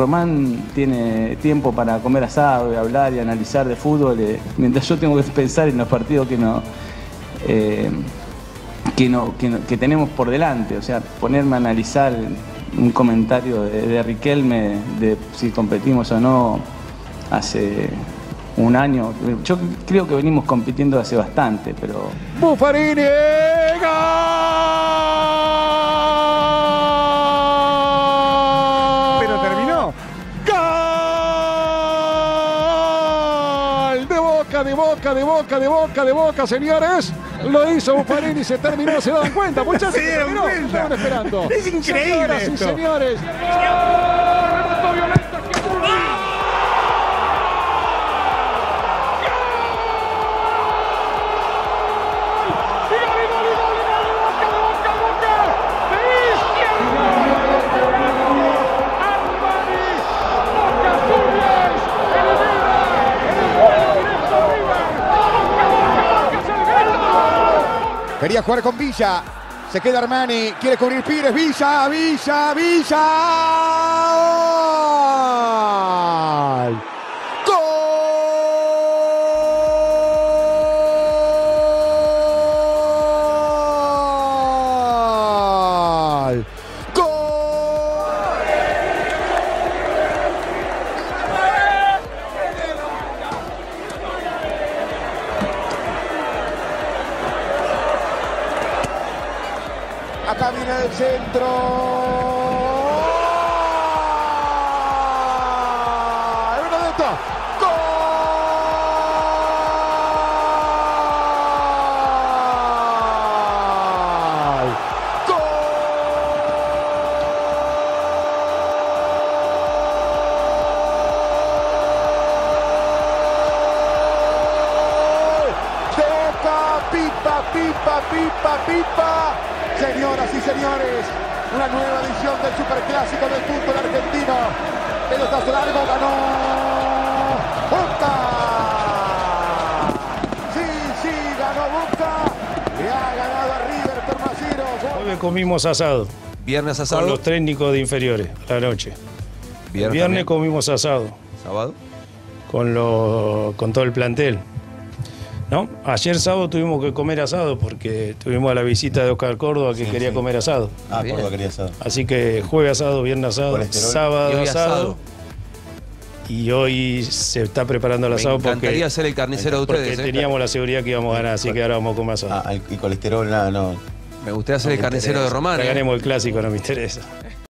Román tiene tiempo para comer asado y hablar y analizar de fútbol, eh, mientras yo tengo que pensar en los partidos eh, que, no, que, no- que tenemos por delante. O sea, ponerme a analizar un comentario de, de Riquelme de si competimos o no hace un año. Yo creo que venimos compitiendo hace bastante, pero Buffarini, ¡gol! Boca, de boca, de boca, de boca, de boca, señores. Lo hizo Buffarini, se terminó, se dan cuenta, muchachos. Se dieron terminó, cuenta. estaban esperando. Es increíble Señoras y señores. Quería jugar con Villa. Se queda Armani. Quiere cubrir Pires. Villa, Villa, Villa. Acá viene el centro. Pipa, pipa, pipa. Señoras y señores, una nueva edición del Superclásico del fútbol argentino. Pelotazo largo ganó Boca. Sí, sí, ganó Boca. Le ha ganado a River por 1 a 0. Gol. Hoy comimos asado Viernes con asado. los técnicos de inferiores la noche. Viernes, viernes comimos asado Sábado. con, lo- con todo el plantel. ¿No? Ayer sábado tuvimos que comer asado porque tuvimos la visita de Oscar Córdoba que quería comer asado. Ah, Bien. Córdoba quería asado. Así que jueves asado, viernes asado, sábado asado. asado. Y hoy se está preparando el Me asado encantaría porque, ser el carnicero de porque ustedes. ¿eh? teníamos la seguridad que íbamos a ganar, así que ahora vamos a comer asado. Ah, y colesterol, nada, no. Me gustaría ser No el me carnicero de. Román. ¿eh? ganemos el clásico, no me interesa.